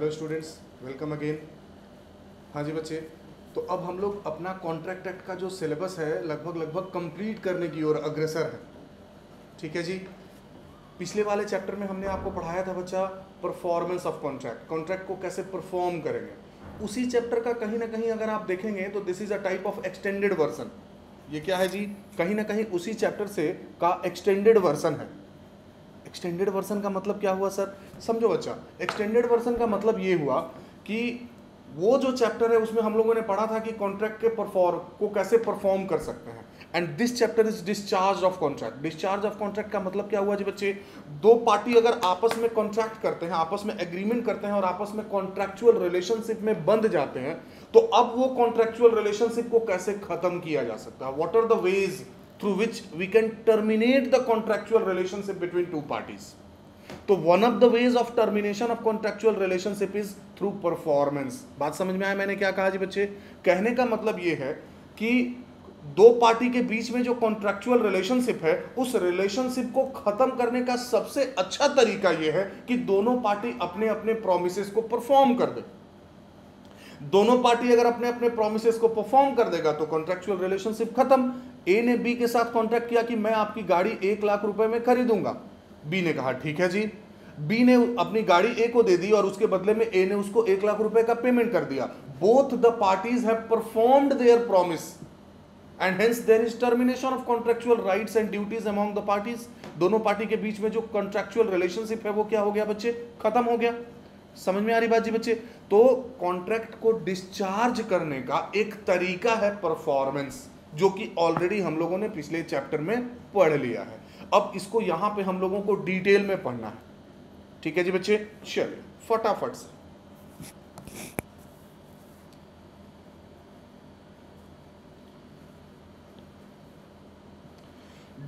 Hello students welcome again हाँ जी बच्चे तो अब हम लोग अपना कॉन्ट्रैक्ट एक्ट का जो सिलेबस है, लगभग लगभग कंप्लीट करने की ओर अग्रसर है। ठीक है जी? पिछले वाले चैप्टर में हमने आपको पढ़ाया था बच्चा परफॉर्मेंस ऑफ़ कॉन्ट्रैक्ट कॉन्ट्रैक्ट को कैसे परफॉर्म करेंगे? उसी चैप्टर का कहीं ना कहीं अगर आप देखेंगे तो this is a type of extended version ये क्या है जी? कहीं ना कहीं उसी चैप्टर से का एक्सटेंडेड वर्सन है। एक्सटेंडेड वर्सन का मतलब क्या हुआ सर समझो बच्चा एक्सटेंडेड वर्सन का मतलब ये हुआ कि वो जो चैप्टर है, उसमें हम लोगों ने पढ़ा था कि कॉन्ट्रैक्ट के परफॉर्म को कैसे परफॉर्म कर सकते हैं। And this chapter is discharge of contract discharge of contract का मतलब क्या हुआ जी बच्चे? दो पार्टी अगर आपस में कॉन्ट्रैक्ट करते हैं, आपस में एग्रीमेंट करते हैं और आपस में कॉन्ट्रैक्चुअल रिलेशनशिप में बंध जाते हैं तो अब वो कॉन्ट्रैक्चुअल रिलेशनशिप को कैसे खत्म किया जा सकता है? What are the ways through which we can terminate the contractual relationship between two parties. तो one of the ways of termination of contractual relationship is through performance बात समझ में आया मैंने क्या कहा जी बच्चे? कहने का मतलब ये है कि दो पार्टी के बीच में जो कॉन्ट्रेक्चुअल रिलेशनशिप है, उस रिलेशनशिप को खत्म करने का सबसे अच्छा तरीका यह है कि दोनों पार्टी अपने अपने प्रोमिस को परफॉर्म कर दे। दोनों पार्टी अगर अपने अपने प्रोमिस को परफॉर्म कर देगा तो कॉन्ट्रेक्चुअल रिलेशनशिप खत्म। ए ने बी के साथ कॉन्ट्रैक्ट किया कि मैं आपकी गाड़ी एक लाख रुपए में खरीदूँगा। बी ने कहा, ठीक है जी। बी ने अपनी गाड़ी ए को दे दी और उसके बदले में ए ने उसको एक लाख रुपए का पेमेंट कर दिया। Both the parties have their promise and hence there is termination of contractual rights and duties among the parties दोनों पार्टी के बीच में जो कॉन्ट्रेक्चुअल रिलेशनशिप है, वो क्या हो गया बच्चे? खत्म हो गया। समझ में आ रही बात जी बच्चे? तो कॉन्ट्रैक्ट को डिस्चार्ज करने का एक तरीका है परफॉर्मेंस जो कि ऑलरेडी हम लोगों ने पिछले चैप्टर में पढ़ लिया है अब इसको यहाँ पे हम लोगों को डिटेल में पढ़ना है ठीक है जी बच्चे चलिए फटाफट से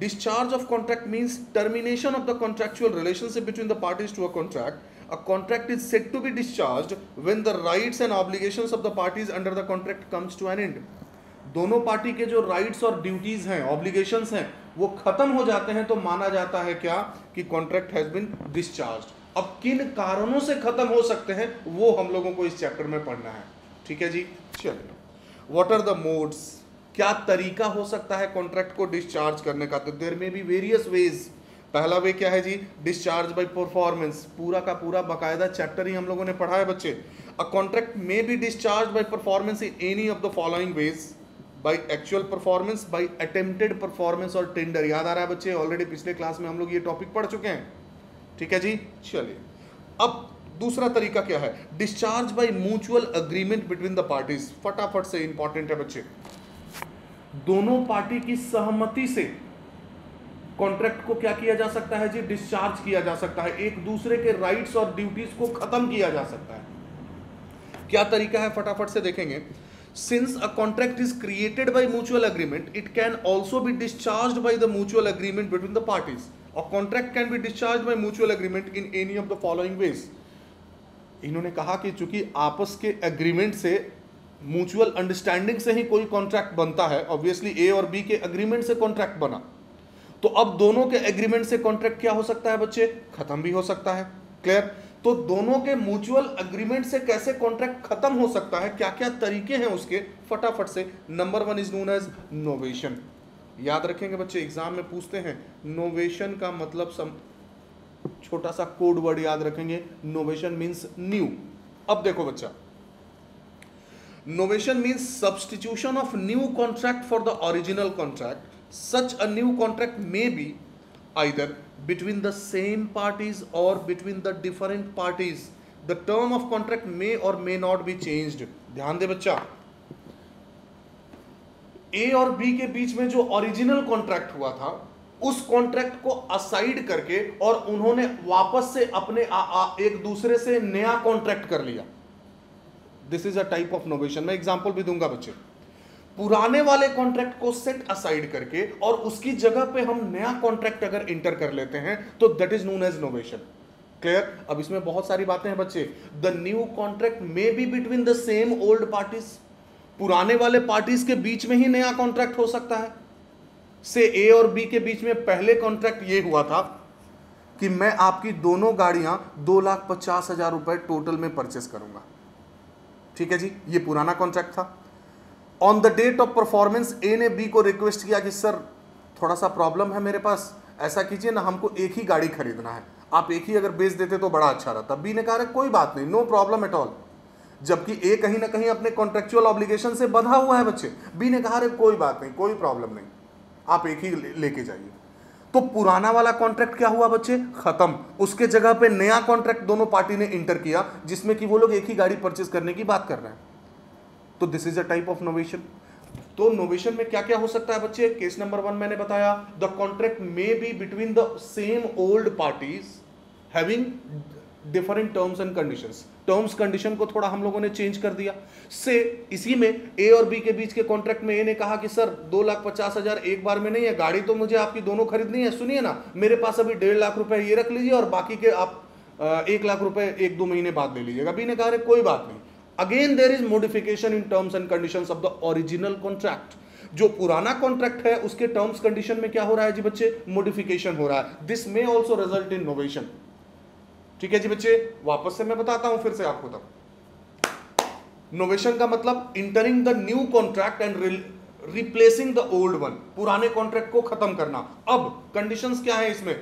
discharge of contract means termination of the contractual relationship between the parties to a contract a contract is said to be discharged when the rights and obligations of the parties under the contract comes to an end दोनों party के जो rights और duties हैं obligations हैं, वो खत्म हो जाते हैं तो माना जाता है क्या कि कॉन्ट्रैक्ट हैज़ बिन डिस्चार्ज अब किन कारणों से खत्म हो सकते हैं, वो हम लोगों को इस चैप्टर में पढ़ना है। ठीक है जी? चलिए। व्हाट आर द मोड्स क्या तरीका हो सकता है कॉन्ट्रैक्ट को डिस्चार्ज करने का? तो देर में भी वेरियस वेज पहला वे क्या है जी? डिस्चार्ज बाय परफॉर्मेंस पूरा का पूरा बकायदा चैप्टर ही हम लोगों ने पढ़ा है बच्चे। अ कॉन्ट्रैक्ट में be discharge by performance in any of the following ways by actual performance by attempted performance और टेंडर याद आ रहा है बच्चे? ऑलरेडी पिछले क्लास में हम लोग ये टॉपिक पढ़ चुके हैं। ठीक है जी? चलिए। अब दूसरा तरीका क्या है? Discharge by mutual agreement between the parties फटाफट से इंपॉर्टेंट है बच्चे। दोनों पार्टी की सहमति से कॉन्ट्रैक्ट को क्या किया जा सकता है जी? डिस्चार्ज किया जा सकता है। एक दूसरे के राइट्स और ड्यूटीज़ को खत्म किया जा सकता है। क्या तरीका है? फटाफट से देखेंगे। Since a contract is created by mutual agreement it can also be discharged by the mutual agreement between the parties a contract can be discharged by mutual agreement in any of the following ways इन्होंने कहा कि चूँकि आपस के agreement से mutual understanding से ही कोई contract बनता है ऑब्वियसली ए और बी के एग्रीमेंट से कॉन्ट्रैक्ट बना तो अब दोनों के एग्रीमेंट से कॉन्ट्रैक्ट क्या हो सकता है बच्चे खत्म भी हो सकता है क्लियर तो दोनों के म्यूचुअल अग्रीमेंट से कैसे कॉन्ट्रैक्ट खत्म हो सकता है? क्या क्या तरीके हैं उसके? फटाफट से। Number one is known as novation याद रखेंगे बच्चे एग्ज़ाम में पूछते हैं नोवेशन का मतलब सम छोटा सा कोड वर्ड याद रखेंगे। नोवेशन मीन्स न्यू अब देखो बच्चा। Novation means substitution of new contract for the original contract such a new contract may be either between the same parties or between the different parties the term of contract may or may not be changed. ध्यान दे बच्चा। ए और B के बीच में जो original contract हुआ था उस कॉन्ट्रैक्ट को असाइड करके और उन्होंने वापस से अपने आ, आ, एक दूसरे से नया कॉन्ट्रैक्ट कर लिया। This is a type of novation मैं एग्जांपल भी दूँगा बच्चे। पुराने वाले कॉन्ट्रैक्ट को सेट असाइड करके और उसकी जगह पे हम नया कॉन्ट्रैक्ट अगर इंटर कर लेते हैं तो that is known as novation clear अब इसमें बहुत सारी बातें हैं बच्चे। The new contract may be between the same old parties पुराने वाले पार्टीज़ के बीच में ही नया कॉन्ट्रैक्ट हो सकता है। से ए और बी के बीच में पहले कॉन्ट्रैक्ट ये हुआ था कि मैं आपकी दोनों गाड़ियाँ दो लाख पचास हज़ार रुपए टोटल में परचेस करूँगा। ठीक है जी? ये पुराना कॉन्ट्रैक्ट था। On the date of performance A ने बी को रिक्वेस्ट किया कि सर थोड़ा सा प्रॉब्लम है मेरे पास। ऐसा कीजिए ना, हमको एक ही गाड़ी खरीदना है। आप एक ही अगर बेच देते तो बड़ा अच्छा रहता बी ने कहा कोई बात नहीं नो प्रॉब्लम एट ऑल जबकि ए कहीं ना कहीं अपने कॉन्ट्रेक्चुअल ऑब्लिगेशन से बधा हुआ है बच्चे। बी ने कहा कोई बात नहीं, कोई प्रॉब्लम नहीं, आप एक ही लेके जाइए। तो पुराना वाला कॉन्ट्रैक्ट क्या हुआ बच्चे? खत्म। उसके जगह पे नया कॉन्ट्रैक्ट दोनों पार्टी ने इंटर किया, जिसमें कि वो लोग एक ही गाड़ी परचेज करने की बात कर रहे हैं। तो this is a type of novation तो नोवेशन में क्या क्या हो सकता है बच्चे? केस नंबर वन मैंने बताया the contract may be between the same old parties having different terms and conditions terms condition को थोड़ा हम लोगों ने चेंज कर दिया। से इसी में ए और बी के बीच के कॉन्ट्रैक्ट में ए ने कहा कि, सर, दो लाख पचास हज़ार एक बार में नहीं है, गाड़ी तो मुझे आपकी दोनों खरीदनी है, सुनिए ना, मेरे पास अभी डेढ़ लाख रुपए ये रख लीजिए और बाकी के आप एक लाख रुपए एक दो महीने बाद ले लीजिएगा। बी ने कहा कोई बात नहीं। Again there is modification in terms and condition of the original contract जो पुराना कॉन्ट्रैक्ट है, उसके टर्म्स कंडीशन में क्या हो रहा है जी बच्चे? मोडिफिकेशन हो रहा है। This may also result in novation ठीक है जी बच्चे? वापस से मैं बताता हूँ फिर से आपको तब। नोवेशन का मतलब entering the new contract and replacing the old one पुराने कॉन्ट्रैक्ट को खत्म करना। अब कंडीशंस क्या है इसमें?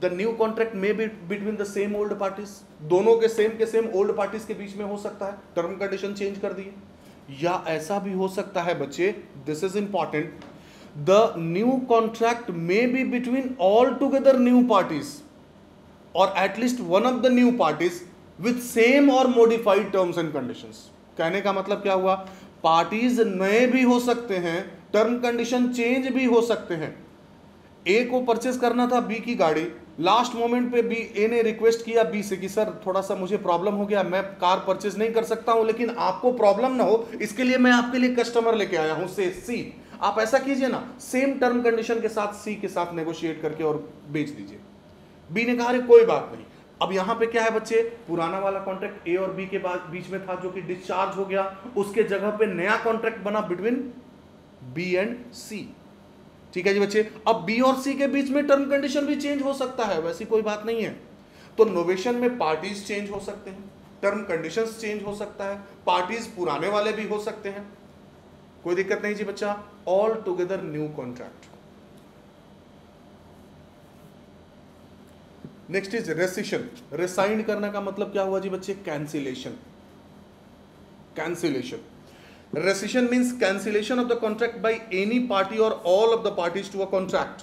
The new contract may be between the same old parties दोनों के सेम के सेम ओल्ड पार्टीज़ के बीच में हो सकता है। टर्म कंडीशन चेंज कर दिए। या ऐसा भी हो सकता है बच्चे this is important the new contract may be between all together new parties और at least one of the new parties with same और or टर्म्स एंड conditions कहने का मतलब क्या हुआ? पार्टीज़ नए भी हो सकते हैं टर्म कंडीशन चेंज भी हो सकते हैं। ए को परचेस करना था बी की गाड़ी। लास्ट मोमेंट पे बी ए ने रिक्वेस्ट किया बी से कि, सर, थोड़ा सा मुझे प्रॉब्लम हो गया, मैं कार परचेज नहीं कर सकता हूँ, लेकिन आपको प्रॉब्लम ना हो, इसके लिए मैं आपके लिए कस्टमर लेके आया हूँ से सी आप ऐसा कीजिए ना सेम टर्म कंडीशन के साथ सी के साथ नेगोशिएट करके और बेच दीजिए। बी ने कहा, अरे, कोई बात नहीं। अब यहाँ पे क्या है बच्चे? पुराना वाला कॉन्ट्रैक्ट ए और बी के बाद, बीच में था जो कि डिस्चार्ज हो गया, उसके जगह पे नया कॉन्ट्रैक्ट बना बिटवीन बी एंड सी ठीक है जी बच्चे? अब बी और सी के बीच में टर्म कंडीशन भी चेंज हो सकता है, वैसी कोई बात नहीं है। तो नोवेशन में पार्टीज़ चेंज हो सकते हैं टर्म कंडीशंस चेंज हो सकता है पार्टीज़ पुराने वाले भी हो सकते हैं। कोई दिक्कत नहीं जी बच्चा all together new contract next is rescission resign करने का मतलब क्या हुआ जी बच्चे? Cancellation cancellation rescission means cancellation of the contract by any party और all of the parties to a contract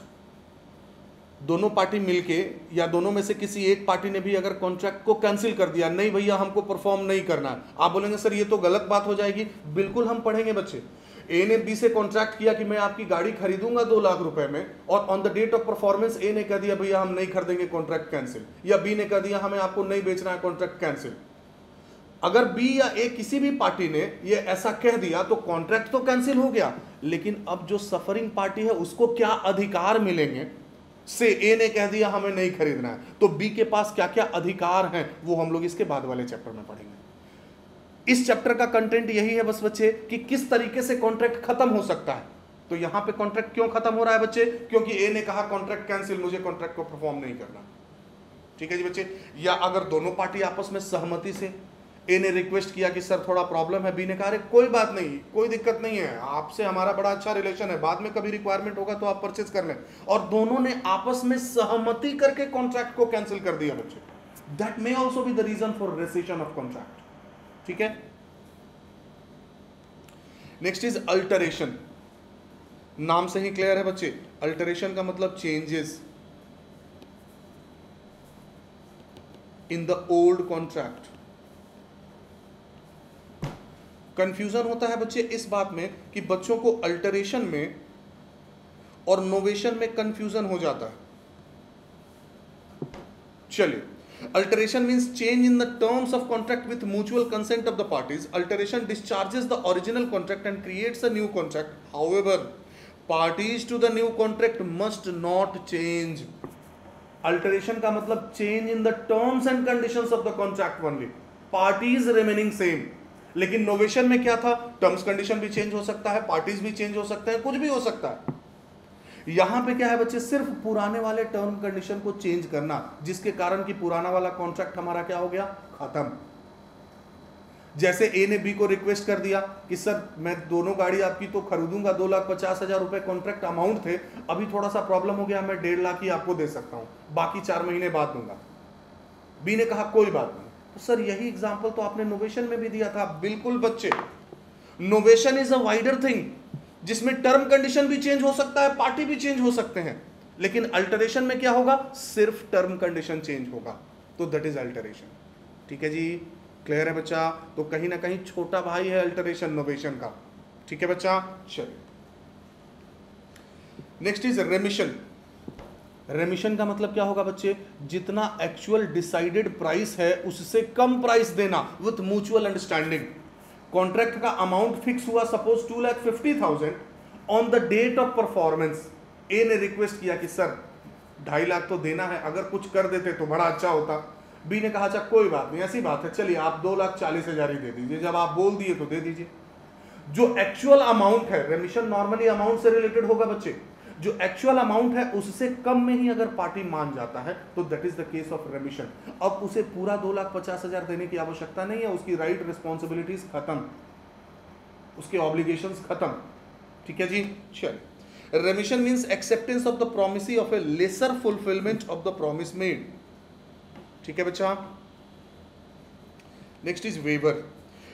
दोनों पार्टी मिलके या दोनों में से किसी एक पार्टी ने भी अगर कॉन्ट्रैक्ट को कैंसिल कर दिया, नहीं भैया, हमको परफॉर्म नहीं करना। आप बोलेंगे, सर, ये तो गलत बात हो जाएगी। बिल्कुल हम पढ़ेंगे बच्चे। ए ने बी से कॉन्ट्रैक्ट किया कि मैं आपकी गाड़ी खरीदूँगा दो लाख रुपए में और on the date of performance A ने कह दिया, भैया, हम नहीं खरीदेंगे कॉन्ट्रैक्ट कैंसिल या बी ने कह दिया, हमें आपको नहीं बेचना है कॉन्ट्रैक्ट कैंसिल अगर बी या ए किसी भी पार्टी ने ये ऐसा कह दिया तो कॉन्ट्रैक्ट तो कैंसिल हो गया। लेकिन अब जो सफरिंग पार्टी है, उसको क्या अधिकार मिलेंगे? से ए ने कह दिया, हमें नहीं खरीदना है। तो बी के पास क्या क्या अधिकार हैं, वो हम लोग इसके बाद वाले चैप्टर में पढ़ेंगे। इस चैप्टर का कंटेंट यही है बस बच्चे, कि किस तरीके से कॉन्ट्रैक्ट खत्म हो सकता है। तो यहाँ पे कॉन्ट्रैक्ट क्यों खत्म हो रहा है बच्चे? क्योंकि ए ने कहा कॉन्ट्रैक्ट कैंसिल मुझे कॉन्ट्रैक्ट को परफॉर्म नहीं करना। ठीक है जी बच्चे? या अगर दोनों पार्टी आपस में सहमति से ए ने रिक्वेस्ट किया कि, सर, थोड़ा प्रॉब्लम है। बी ने कहा कोई बात नहीं, कोई दिक्कत नहीं है। आपसे हमारा बड़ा अच्छा रिलेशन है। बाद में कभी रिक्वायरमेंट होगा तो आप परचेज कर लें। और दोनों ने आपस में सहमति करके कॉन्ट्रैक्ट को कैंसिल कर दिया बच्चे। That may also be the reason for rescission of contract ठीक है? नेक्स्ट इज़ अल्टरेशन नाम से ही क्लियर है बच्चे। अल्टरेशन का मतलब changes in the old contract confusion होता है बच्चे इस बात में कि बच्चों को अल्टरेशन में और नोवेशन में कंफ्यूजन हो जाता है। चलिए alteration means change in the terms of contract with mutual consent of the parties alteration discharges the original contract and creates a new contract however parties to the new contract must not change alteration का मतलब change in the terms and condition of the contract only parties remaining same लेकिन novation में क्या था? Terms condition भी change हो सकता है पार्टीज़ भी चेंज हो सकते हैं, कुछ भी हो सकता है। यहाँ पे क्या है बच्चे? सिर्फ़ पुराने वाले टर्म कंडीशन को चेंज करना, जिसके कारण कि पुराना वाला कॉन्ट्रैक्ट हमारा क्या हो गया? खत्म। जैसे ए ने बी को रिक्वेस्ट कर दिया कि, सर, मैं दोनों गाड़ी आपकी तो खरीदूँगा, दो लाख पचास हज़ार रुपए कॉन्ट्रैक्ट अमाउंट थे, अभी थोड़ा सा प्रॉब्लम हो गया, मैं डेढ़ लाख ही आपको दे सकता हूँ, बाकी चार महीने बाद दूँगा। बी ने कहा, कोई बात नहीं। तो सर यही एग्ज़ाम्पल तो आपने नोवेशन में भी दिया था। बिल्कुल बच्चे। Novation is a wider thing जिसमें टर्म कंडीशन भी चेंज हो सकता है पार्टी भी चेंज हो सकते हैं। लेकिन अल्टरेशन में क्या होगा? सिर्फ़ टर्म कंडीशन चेंज होगा। तो दैट इज़ अल्टरेशन ठीक है जी? क्लियर है बच्चा? तो कहीं ना कहीं छोटा भाई है अल्टरेशन नोवेशन का। ठीक है बच्चा? चलिए। नेक्स्ट इज़ रेमिशन रेमिशन का मतलब क्या होगा बच्चे? जितना एक्चुअल डिसाइडेड प्राइस है, उससे कम प्राइस देना विथ म्यूचुअल अंडरस्टैंडिंग कॉन्ट्रैक्ट का अमाउंट फिक्स हुआ suppose two lakh fifty thousand on the date of performance A ने रिक्वेस्ट किया कि सर ढाई लाख तो देना है, अगर कुछ कर देते तो बड़ा अच्छा होता. बी ने कहा अच्छा कोई बात नहीं, ऐसी बात है, चलिए आप दो लाख चालीस हज़ार ही दे दीजिए, जब आप बोल दिए तो दे दीजिए. जो एक्चुअल अमाउंट है रेमिशन नॉर्मली अमाउंट से रिलेटेड होगा बच्चे। जो एक्चुअल अमाउंट है, उससे कम में ही अगर पार्टी मान जाता है तो that is the case of remission अब उसे पूरा दो लाख पचास हज़ार देने की आवश्यकता नहीं है, उसकी राइट रिस्पॉन्सिबिलिटीज खत्म. उसके ऑब्लिगेशन खत्म. ठीक है जी? चल remission means acceptance of the promise of a lesser fulfillment of the promise made ठीक है बच्चा? Next is waiver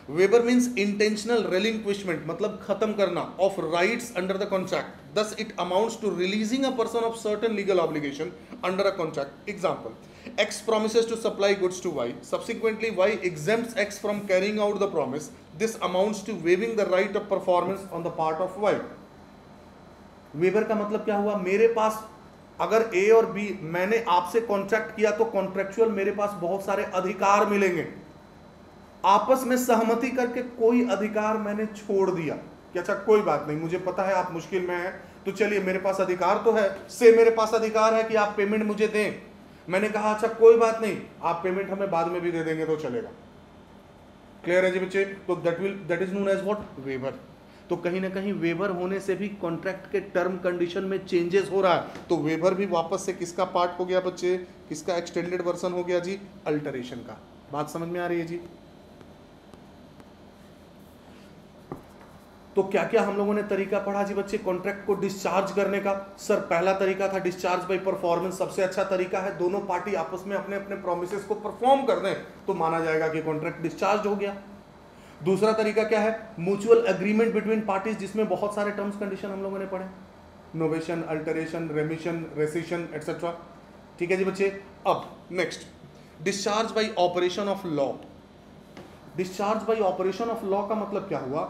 waiver means intentional relinquishment मतलब खत्म करना of rights under the contract thus it amounts to releasing a person of certain legal obligation under a contract example X promises to supply goods to Y. Subsequently, Y exempts X from carrying out the promise. This amounts to waiving the right of performance on the part of Y. Waiver का मतलब क्या हुआ मेरे पास अगर ए और B मैंने आपसे contract किया तो कॉन्ट्रेक्चुअल मेरे पास बहुत सारे अधिकार मिलेंगे आपस में सहमति करके कोई अधिकार मैंने छोड़ दिया। कि अच्छा कोई बात नहीं, मुझे पता है आप मुश्किल में हैं तो चलिए, मेरे पास अधिकार तो है। से मेरे पास अधिकार है कि आप पेमेंट मुझे दें। मैंने कहा अच्छा कोई बात नहीं, आप पेमेंट हमें बाद में भी दे देंगे तो चलेगा। क्लियर है जी बच्चे? तो that will that is known as what waiver तो कहीं ना कहीं वेबर होने से भी कॉन्ट्रैक्ट के टर्म कंडीशन में चेंजेस हो रहा है। तो वेबर भी वापस से किसका पार्ट हो गया बच्चे? किसका एक्सटेंडेड वर्सन हो गया जी? अल्टरेशन का। बात समझ में आ रही है जी? तो क्या क्या हम लोगों ने तरीका पढ़ा जी बच्चे? कॉन्ट्रैक्ट को डिस्चार्ज करने का। सर पहला तरीका था डिस्चार्ज बाई परफॉर्मेंस सबसे अच्छा तरीका है दोनों पार्टी आपस में अपने अपने प्रोमिस को परफॉर्म कर दें तो माना जाएगा कि कॉन्ट्रैक्ट डिस्चार्ज हो गया। दूसरा तरीका क्या है? म्यूचुअल एग्रीमेंट बिटवीन पार्टीज़ जिसमें बहुत सारे टर्म्स कंडीशन हम लोगों ने पढ़े। Novation alteration remission rescission etcetera ठीक है जी बच्चे? अब next discharge by operation of law discharge by operation of law का मतलब क्या हुआ?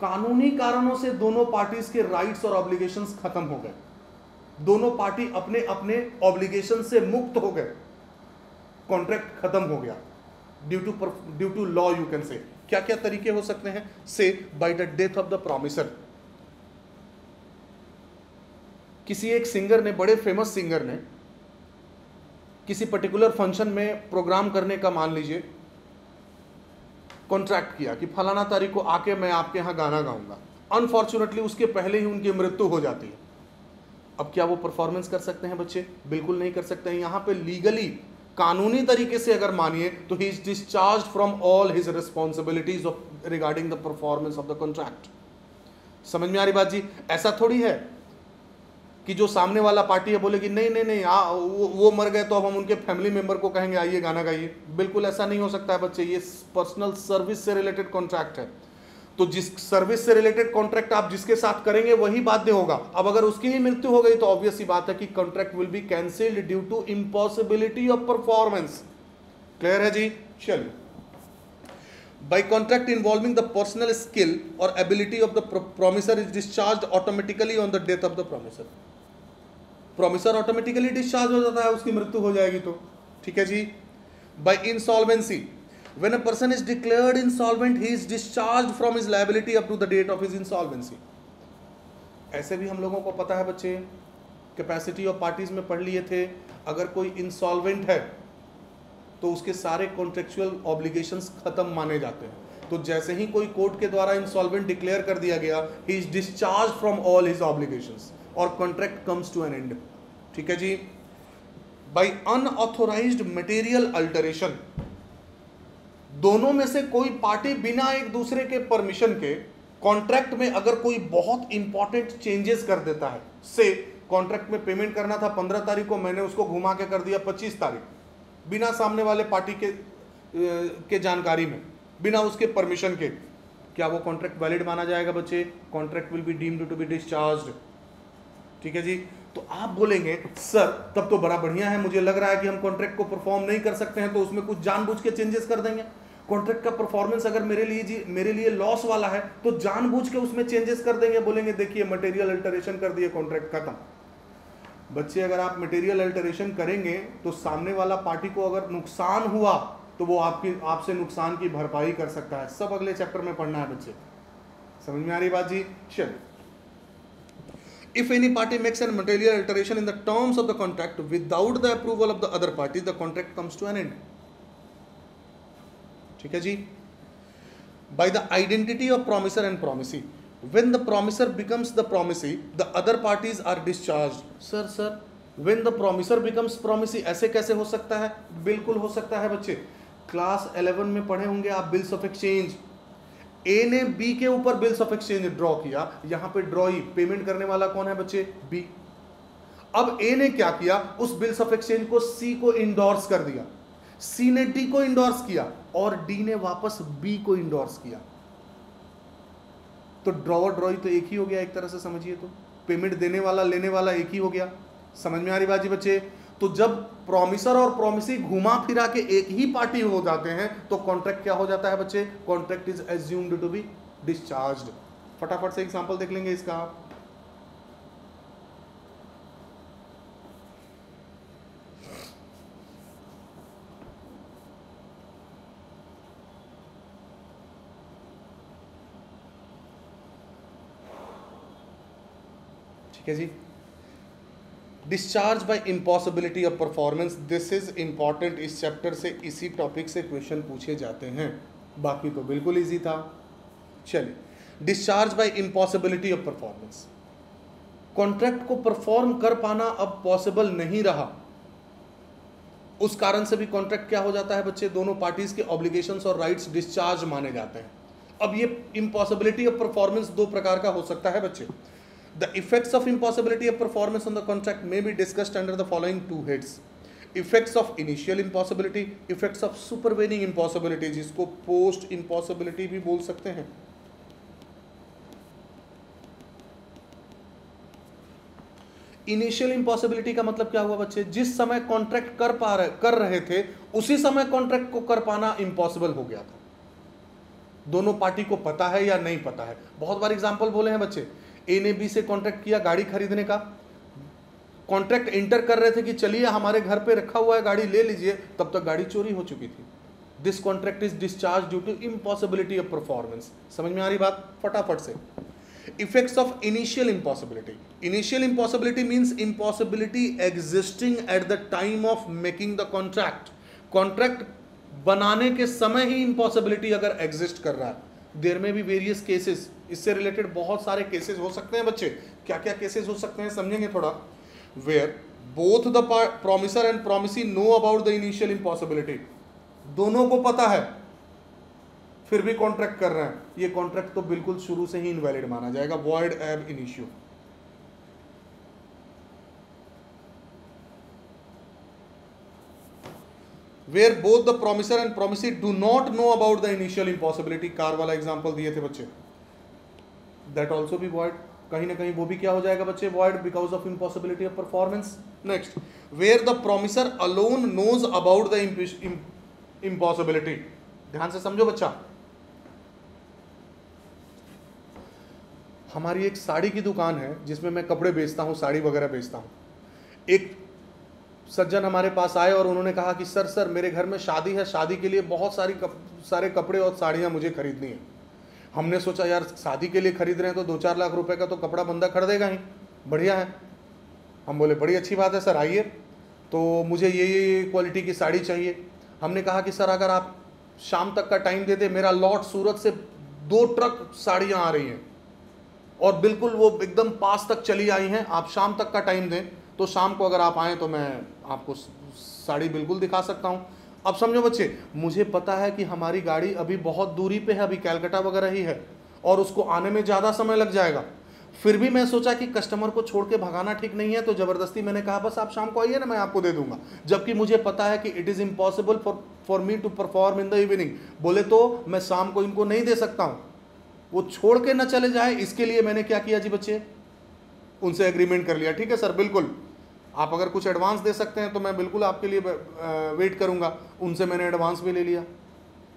कानूनी कारणों से दोनों पार्टीज़ के राइट्स और ऑब्लिगेशन खत्म हो गए। दोनों पार्टी अपने अपने ऑब्लिगेशन से मुक्त हो गए। कॉन्ट्रैक्ट खत्म हो गया। Due to due to law you can say क्या क्या तरीके हो सकते हैं? Say by the death of the promiser किसी एक सिंगर ने, बड़े फ़ेमस सिंगर ने, किसी पर्टिकुलर फ़ंक्शन में प्रोग्राम करने का मान लीजिए कॉन्ट्रैक्ट किया कि फलाना तारीख को आके मैं आपके यहाँ गाना गाऊँगा। अनफॉर्चुनेटली उसके पहले ही उनकी मृत्यु हो जाती है। अब क्या वो परफॉर्मेंस कर सकते हैं बच्चे? बिल्कुल नहीं कर सकते हैं। यहाँ पे लीगली कानूनी तरीके से अगर मानिए तो he is discharge from all his responsibilities of regarding the performance of the contract समझ में आ रही बात जी? ऐसा थोड़ी है। कि जो सामने वाला पार्टी है बोले कि नहीं नहीं नहीं आ, वो, वो मर गए तो अब हम उनके फैमिली मेंबर को कहेंगे आइए गाना गाइए। बिल्कुल ऐसा नहीं हो सकता है बच्चे ये पर्सनल सर्विस से रिलेटेड कॉन्ट्रैक्ट है। तो जिस सर्विस से रिलेटेड कॉन्ट्रैक्ट आप जिसके साथ करेंगे वही बाध्य होगा। अब अगर उसकी ही मृत्यु हो गई तो ऑब्वियस ही बात है कि contract will be cancelled due to impossibility of performance clear है जी? चलिए। By contract involving the personal skill or ability of the promiser is discharged automatically on the death of the promiser promiser automatically discharge हो जाता है, उसकी मृत्यु हो जाएगी तो। ठीक है जी? By insolvency when a person is declared insolvent, he is discharged from his liability up to the date of his insolvency. ऐसे भी हम लोगों को पता है बच्चे कैपेसिटी ऑफ़ पार्टीज़ में पढ़ लिए थे, अगर कोई इंसॉल्वेंट है तो उसके सारे कॉन्ट्रेक्चुअल ऑब्लिगेशंस खत्म माने जाते हैं। तो जैसे ही कोई कोर्ट के द्वारा इंसॉल्वेंट डिक्लेयर कर दिया गया he is discharge from all his obligations और contract comes to an end ठीक है जी? बाई अनऑथोराइज मटेरियल अल्टरेशन दोनों में से कोई पार्टी बिना एक दूसरे के परमिशन के कॉन्ट्रैक्ट में अगर कोई बहुत इंपॉर्टेंट चेंजेस कर देता है, से कॉन्ट्रैक्ट में पेमेंट करना था पंद्रह तारीख को, मैंने उसको घुमा के कर दिया पच्चीस तारीख, बिना सामने वाले पार्टी के के जानकारी में, बिना उसके परमिशन के, क्या वो कॉन्ट्रैक्ट वैलिड माना जाएगा बच्चे? Contract will be deemed to be discharge ठीक है जी? तो आप बोलेंगे, सर, तब तो बड़ा बढ़िया है, मुझे लग रहा है कि हम कॉन्ट्रैक्ट को परफॉर्म नहीं कर सकते हैं तो उसमें कुछ जानबूझ के चेंजेस कर देंगे। कॉन्ट्रैक्ट का परफॉर्मेंस अगर मेरे लिए जी, मेरे लिए लॉस वाला है तो जानबूझ के उसमें चेंजेस कर देंगे। बोलेंगे, देखिए मटेरियल अल्टरेशन कर दिए कॉन्ट्रैक्ट खत्म. बच्चे, अगर आप मटेरियल अल्टरेशन करेंगे तो सामने वाला पार्टी को अगर नुकसान हुआ तो वो आपकी, आपसे नुकसान की भरपाई कर सकता है। सब अगले चैप्टर में पढ़ना है, बच्चे। समझ में आ रही बात जी? चल If any party makes an material alteration in the terms of the contract without the approval of the other party, the contract comes to an end. ठीक है जी By the identity of promisor and promisee. When the promisor becomes the promisee, the other parties are discharged. Sir, sir, when the promisor becomes promisee, ऐसे कैसे हो सकता है बिल्कुल हो सकता है बच्चे क्लास 11 में पढ़े होंगे आप बिल्स ऑफ़ एक्सचेंज ए ने बी के ऊपर बिल्स ऑफ़ एक्सचेंज ड्रॉ किया। यहाँ पे ड्रॉई पेमेंट करने वाला कौन है बच्चे? बी अब ए ने क्या किया? उस बिल्स ऑफ़ एक्सचेंज को सी को इंडोर्स कर दिया। सी ने डी को इंडोर्स किया और डी ने वापस बी को इंडोर्स किया। तो ड्रॉ ड्रॉई तो एक ही हो गया, एक तरह से समझिए तो। पेमेंट देने वाला, लेने वाला एक ही हो गया। समझ में आ रही बाजी बच्चे? तो जब प्रोमिसर और प्रोमिसी घुमा फिरा के एक ही पार्टी हो जाते हैं तो कॉन्ट्रैक्ट क्या हो जाता है बच्चे? Contract is assumed to be discharge फटाफट से एग्ज़ाम्पल देख लेंगे इसका आप। ठीक है जी? Discharge by impossibility of performance this is important इस चैप्टर से, इसी टॉपिक से क्वेश्चन पूछे जाते हैं। बाकी तो बिल्कुल इजी था। चलिए। Discharge by impossibility of performance contract को परफॉर्म कर पाना अब पॉसिबल नहीं रहा। उस कारण से भी कॉन्ट्रैक्ट क्या हो जाता है बच्चे? दोनों पार्टीज़ के ऑब्लिगेशंस और राइट्स डिस्चार्ज माने जाते हैं। अब ये इम्पॉसिबिलिटी ऑफ़ परफॉर्मेंस दो प्रकार का हो सकता है बच्चे। The effects of impossibility of performance on the contract may be discussed under the following two heads. Effects of initial impossibility, effects of supervening impossibility, जिसको post impossibility भी बोल सकते हैं इनिशियल इम्पॉसिबिलिटी का मतलब क्या हुआ बच्चे जिस समय कॉन्ट्रैक्ट कर पा रहे कर रहे थे उसी समय कॉन्ट्रैक्ट को कर पाना इम्पॉसिबल हो गया था दोनों पार्टी को पता है या नहीं पता है बहुत बार एग्जांपल बोले हैं बच्चे ए ने बी से कॉन्ट्रैक्ट किया गाड़ी खरीदने का। कॉन्ट्रैक्ट इंटर कर रहे थे कि चलिए हमारे घर पे रखा हुआ है गाड़ी, ले लीजिए। तब तक गाड़ी चोरी हो चुकी थी। This contract is discharge due to impossibility of performance समझ में आ रही बात? फटाफट से। Effects of initial impossibility initial impossibility means impossibility existing at the time of making the contract contract बनाने के समय ही इम्पॉसिबिलिटी अगर एग्जिस्ट कर रहा है। देर में भी वेरियस केसेस इससे रिलेटेड बहुत सारे केसेस हो सकते हैं बच्चे। क्या क्या केसेस हो सकते हैं, समझेंगे थोड़ा। Where both the promiser and promisee know about the initial impossibility दोनों को पता है। फिर भी कॉन्ट्रैक्ट कर रहे हैं। ये कॉन्ट्रैक्ट तो बिल्कुल शुरू से ही इनवैलिड माना जाएगा। Void ab initio where both the promiser and promisee do not know about the initial impossibility car वाला एग्ज़ाम्पल दिए थे बच्चे। दैट ऑल्सो भी वॉइड कहीं ना कहीं वो भी क्या हो जाएगा बच्चे? Void because of impossibility of performance next where the promiser alone knows about the impossibility ध्यान से समझो बच्चा। हमारी एक साड़ी की दुकान है जिसमें मैं कपड़े बेचता हूँ साड़ी वगैरह बेचता हूँ। एक सज्जन हमारे पास आए और उन्होंने कहा कि सर सर मेरे घर में शादी है शादी के लिए बहुत सारी कप, सारे कपड़े और साड़ियाँ मुझे खरीदनी है। हमने सोचा, यार, शादी के लिए खरीद रहे हैं तो दो चार लाख रुपए का तो कपड़ा बंदा खरीदेगा ही। बढ़िया है। हम बोले बड़ी अच्छी बात है, सर, आइए। तो मुझे ये ये क्वालिटी की साड़ी चाहिए। हमने कहा कि, सर, अगर आप शाम तक का टाइम दे दे, मेरा लॉट सूरत से दो ट्रक साड़ियाँ आ रही हैं और बिल्कुल वो एकदम पास तक चली आई हैं, आप शाम तक का टाइम दें तो शाम को अगर आप आएँ तो मैं आपको साड़ी बिल्कुल दिखा सकता हूँ। अब समझो बच्चे, मुझे पता है कि हमारी गाड़ी अभी बहुत दूरी पे है, अभी कैलकटा वगैरह ही है, और उसको आने में ज़्यादा समय लग जाएगा। फिर भी मैं सोचा कि कस्टमर को छोड़ के भगाना ठीक नहीं है तो ज़बरदस्ती मैंने कहा, बस आप शाम को आइए ना, मैं आपको दे दूँगा। जबकि मुझे पता है कि it is impossible for for me to perform in the evening बोले तो मैं शाम को इनको नहीं दे सकता हूँ। वो छोड़ के ना चले जाए, इसके लिए मैंने क्या किया जी बच्चे? उनसे एग्रीमेंट कर लिया। ठीक है सर, बिल्कुल। आप अगर कुछ एडवांस दे सकते हैं तो मैं बिल्कुल आपके लिए वेट करूँगा। उनसे मैंने एडवांस भी ले लिया।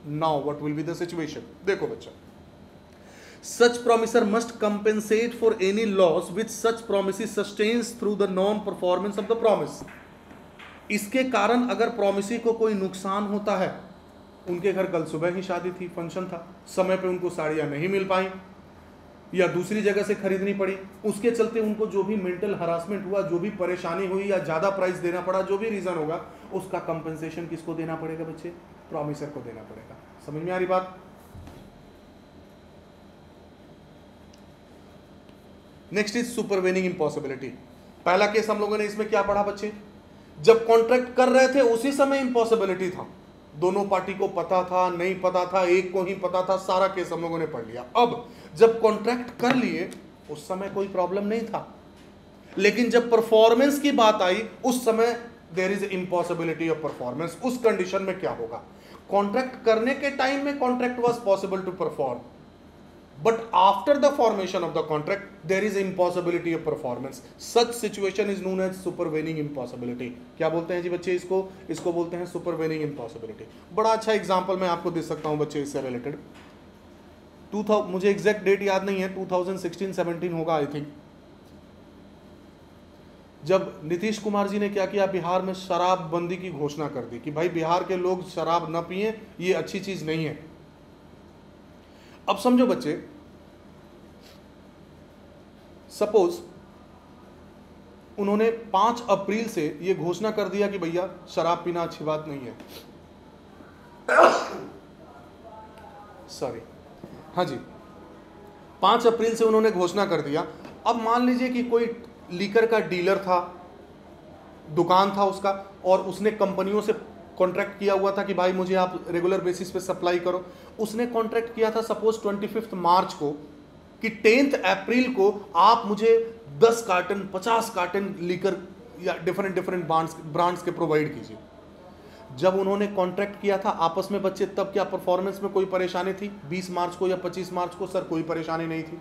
Now what will be the situation देखो बच्चा। Such promiser must compensate for any loss which such promise sustains through the non performance of the promise इसके कारण अगर प्रोमिसी को कोई नुकसान होता है, उनके घर कल सुबह ही शादी थी फ़ंक्शन था। समय पे उनको साड़ियाँ नहीं मिल पाई। या दूसरी जगह से खरीदनी पड़ी, उसके चलते उनको जो भी मेंटल हरासमेंट हुआ, जो भी परेशानी हुई या ज़्यादा प्राइस देना पड़ा, जो भी रीज़न होगा, उसका कंपनसेशन किसको देना पड़ेगा बच्चे? प्रॉमिसर को देना पड़ेगा। समझ में आ रही बात? नेक्स्ट इज़ सुपरवेनिंग इम्पॉसिबिलिटी पहला केस हम लोगों ने इसमें क्या पढ़ा बच्चे? जब कॉन्ट्रैक्ट कर रहे थे, उसी समय इम्पॉसिबिलिटी था। दोनों पार्टी को पता था, नहीं पता था, एक को ही पता था, सारा केस हम लोगों ने पढ़ लिया। अब जब कॉन्ट्रैक्ट कर लिए, उस समय कोई प्रॉब्लम नहीं था। लेकिन जब परफॉर्मेंस की बात आई, उस समय there is impossibility of performance उस कंडीशन में क्या होगा? कॉन्ट्रैक्ट करने के टाइम में contract was possible to perform but after the formation of the contract there is impossibility of performance such situation is known as supervening impossibility क्या बोलते हैं जी बच्चे इसको इसको बोलते हैं supervening impossibility बड़ा अच्छा एग्जांपल मैं आपको दे सकता हूँ बच्चे इससे रिलेटेड टू मुझे एग्जैक्ट डेट याद नहीं है 2016-17 होगा आई थिंक जब नीतीश कुमार जी ने क्या किया बिहार में शराब बंदी की घोषणा कर दी कि भाई बिहार के लोग शराब न पिए ये अच्छी चीज़ नहीं है अब समझो बच्चे सपोज़ उन्होंने पाँच अप्रैल से यह घोषणा कर दिया कि भैया, शराब पीना अच्छी बात नहीं है। सॉरी हाँ जी। पाँच अप्रैल से उन्होंने घोषणा कर दिया। अब मान लीजिए कि कोई लीकर का डीलर था, दुकान था उसका, और उसने कंपनियों से कॉन्ट्रैक्ट किया हुआ था कि भाई, मुझे आप रेगुलर बेसिस पे सप्लाई करो। उसने कॉन्ट्रैक्ट किया था सपोज़ ट्वेंटी मार्च को कि टेंथ अप्रैल को आप मुझे दस कार्टन, पचास कार्टन लेकर या डिफरेंट डिफरेंट ब्रांड्स ब्रांड्स के प्रोवाइड कीजिए। जब उन्होंने कॉन्ट्रैक्ट किया था आपस में बच्चे, तब क्या परफॉर्मेंस में कोई परेशानी थी? 20 मार्च को या 25 मार्च को, सर, कोई परेशानी नहीं थी।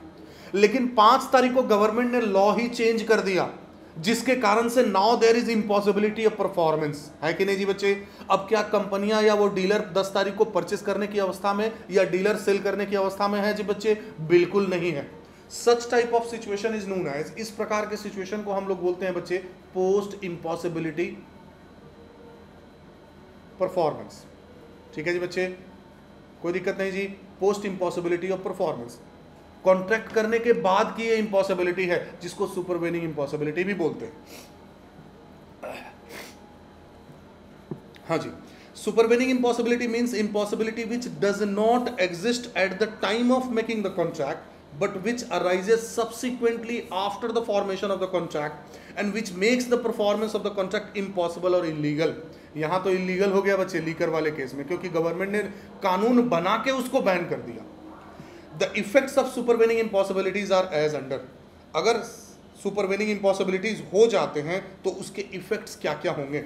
लेकिन पाँच तारीख को गवर्नमेंट ने लॉ ही चेंज कर दिया। जिसके कारण से now there is impossibility of performance है कि नहीं जी बच्चे? अब क्या कंपनियाँ या वो डीलर दस तारीख को परचेस करने की अवस्था में या डीलर सेल करने की अवस्था में है जी बच्चे? बिल्कुल नहीं है। Such type of situation is known as इस प्रकार के सिचुएशन को हम लोग बोलते हैं बच्चे पोस्ट इम्पॉसिबिलिटी परफॉर्मेंस ठीक है जी बच्चे? कोई दिक्कत नहीं जी। Post impossibility of performance contract करने के बाद की ये इम्पॉसिबिलिटी है, जिसको सुपरवेनिंग इम्पॉसिबिलिटी भी बोलते हैं। हाँ जी। Supervening impossibility means impossibility which does not exist at the time of making the contract but which arises subsequently after the formation of the contract and which makes the performance of the contract impossible or illegal यहाँ तो illegal हो गया बच्चे liquor वाले case में, क्योंकि government ने कानून बना के उसको बैन कर दिया। The effects of supervening impossibilities are as under अगर सुपरवेनिंग इम्पॉसिबिलिटीज हो जाते हैं तो उसके इफेक्ट्स क्या क्या होंगे?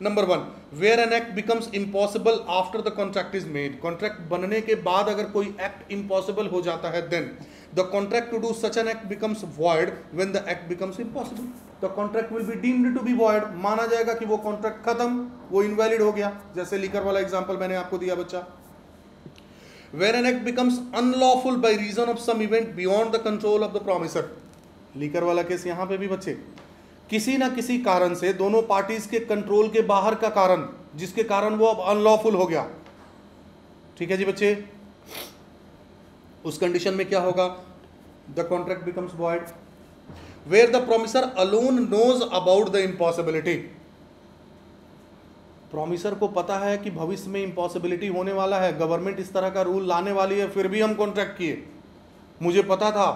Number one where an act becomes impossible after the contract is made contract बनने के बाद अगर कोई एक्ट इम्पॉसिबल हो जाता है then the contract to do such an act becomes void when the act becomes impossible the contract will be deemed to be void माना जाएगा कि वो कॉन्ट्रैक्ट खत्म, वो इनवैलिड हो गया। जैसे लीकर वाला एग्जांपल मैंने आपको दिया, बच्चा। Where an act becomes unlawful by reason of some event beyond the control of the promiser. Liquor वाला केस यहाँ पे भी बच्चे। किसी ना किसी कारण से दोनों पार्टीज़ के कंट्रोल के बाहर का कारण, जिसके कारण वो अब अनलॉफुल हो गया। ठीक है जी बच्चे? उस कंडीशन में क्या होगा? The contract becomes void where the promiser alone knows about the impossibility promiser को पता है कि भविष्य में इम्पॉसिबिलिटी होने वाला है। गवर्नमेंट इस तरह का रूल लाने वाली है, फिर भी हम कॉन्ट्रैक्ट किए। मुझे पता था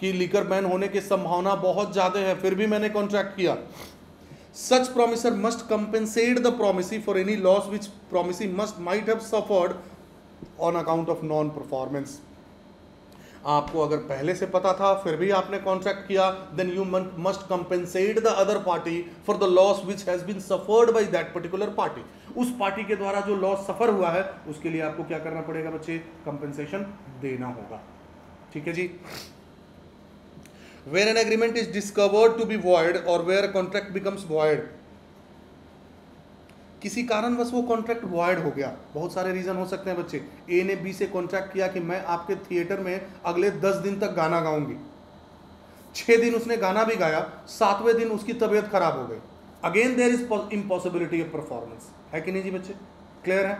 कि लीकर बैन होने की संभावना बहुत ज़्यादा है, फिर भी मैंने कॉन्ट्रैक्ट किया। Such promiser must compensate the promisee for any loss which promisee must might have suffered on account of non performance आपको अगर पहले से पता था, फिर भी आपने कॉन्ट्रैक्ट किया then you must compensate the other party for the loss which has been suffered by that particular party उस पार्टी के द्वारा जो लॉस सफ़र हुआ है, उसके लिए आपको क्या करना पड़ेगा बच्चे? कंपेंसेशन देना होगा। ठीक है जी? Where an agreement is discovered to be void और वेयर कॉन्ट्रैक्ट बिकम्स वॉइड किसी कारणवश वो कॉन्ट्रैक्ट वॉयड हो गया। बहुत सारे रीजन हो सकते हैं बच्चे। ए ने बी से कॉन्ट्रैक्ट किया कि मैं आपके थिएटर में अगले दस दिन तक गाना गाऊँगी। छह दिन उसने गाना भी गाया, सातवें दिन उसकी तबीयत खराब हो गई। Again there is impossibility of performance है कि नहीं जी बच्चे? क्लियर है?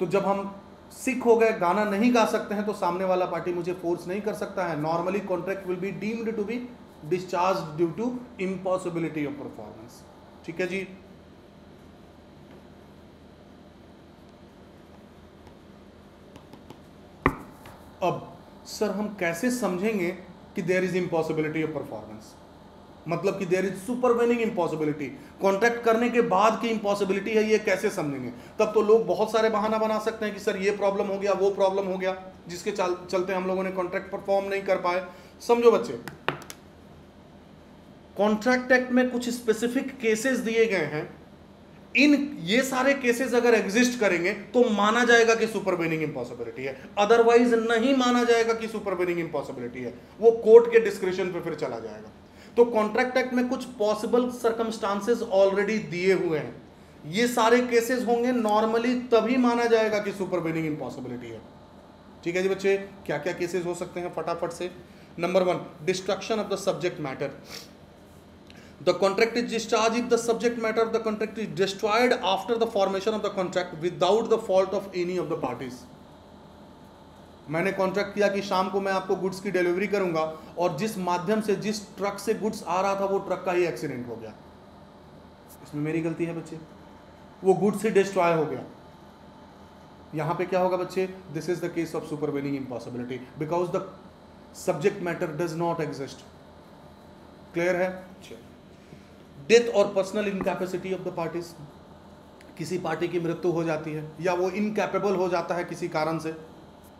तो जब हम सिख हो गए, गाना नहीं गा सकते हैं तो सामने वाला पार्टी मुझे फोर्स नहीं कर सकता है। Normally contract will be deemed to be discharge due to impossibility of performance ठीक है जी? अब सर हम कैसे समझेंगे कि there is impossibility of performance मतलब कि there is supervening impossibility contract करने के बाद की इम्पॉसिबिलिटी है ये कैसे समझेंगे? तब तो लोग बहुत सारे बहाना बना सकते हैं कि सर ये प्रॉब्लम हो गया वो प्रॉब्लम हो गया जिसके चल, चलते हम लोगों ने कॉन्ट्रैक्ट परफॉर्म नहीं कर पाए. समझो बच्चे। कॉन्ट्रैक्ट एक्ट में कुछ स्पेसिफिक केसेस दिए गए हैं इन ये सारे केसेस अगर एग्जिस्ट करेंगे तो माना जाएगा कि सुपरवेनिंग इंपॉसिबिलिटी है। अदरवाइज़ नहीं माना जाएगा कि सुपरवेनिंग इंपॉसिबिलिटी है। वो कोर्ट के डिस्क्रिप्शन पे फिर चला जाएगा। तो कॉन्ट्रैक्ट एक्ट में कुछ पॉसिबल सर्कमस्टांसेस ऑलरेडी दिए हुए हैं। ये सारे केसेस होंगे नॉर्मली तभी माना जाएगा कि सुपरवेनिंग इंपॉसिबिलिटी है। ठीक है जी बच्चे? क्या क्या केसेस हो सकते हैं फटाफट से? Number one destruction of the subject matter The contract is discharged if the subject matter of the contract is destroyed after the formation of the contract without the fault of any of the parties. मैंने contract किया कि शाम को मैं आपको goods की delivery करूँगा और जिस माध्यम से, जिस ट्रक से गुड्स आ रहा था, वो ट्रक का ही एक्सीडेंट हो गया। इसमें मेरी गलती है बच्चे। वो गुड्स ही डिस्ट्रॉय हो गया। यहाँ पे क्या होगा बच्चे? This is the case of supervening impossibility because the subject matter does not exist clear है? डेथ और personal incapacity of the parties किसी पार्टी की मृत्यु हो जाती है, या वो इनकैपेबल हो जाता है किसी कारण से।